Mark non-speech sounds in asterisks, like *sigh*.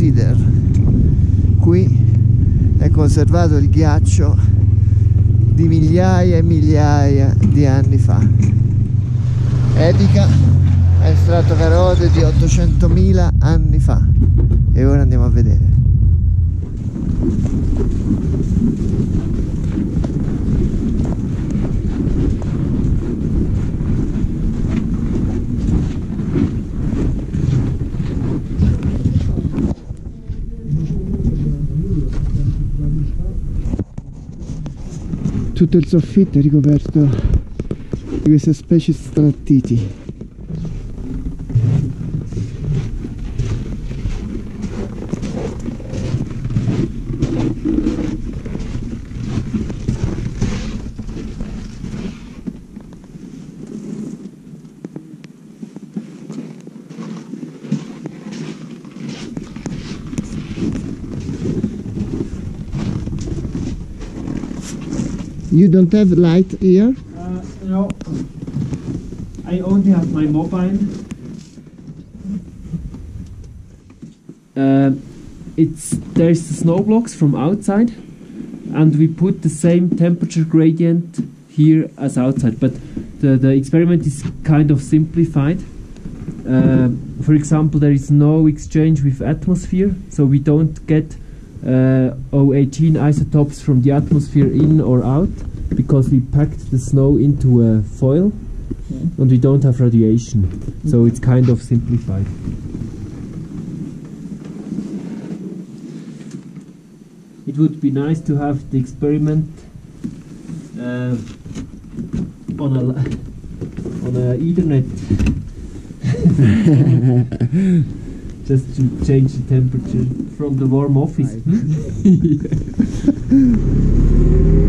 Feeder. Qui è conservato il ghiaccio di migliaia e migliaia di anni fa. Epica ha estratto carote di 800.000 anni fa e ora andiamo a vedere. Tutto il soffitto è ricoperto di queste specie strattiti. You don't have light here? Uh, no, I only have my mobile. Uh, it's there's the snow blocks from outside, and we put the same temperature gradient here as outside. But the the experiment is kind of simplified. Uh, for example, there is no exchange with atmosphere, so we don't get Uh, O18 isotopes from the atmosphere in or out because we packed the snow into a foil mm-hmm. and we don't have radiation so mm-hmm. it's kind of simplified. It would be nice to have the experiment uh, on a li- on a ethernet *laughs* just to change the temperature from the warm office. Hmm? *laughs*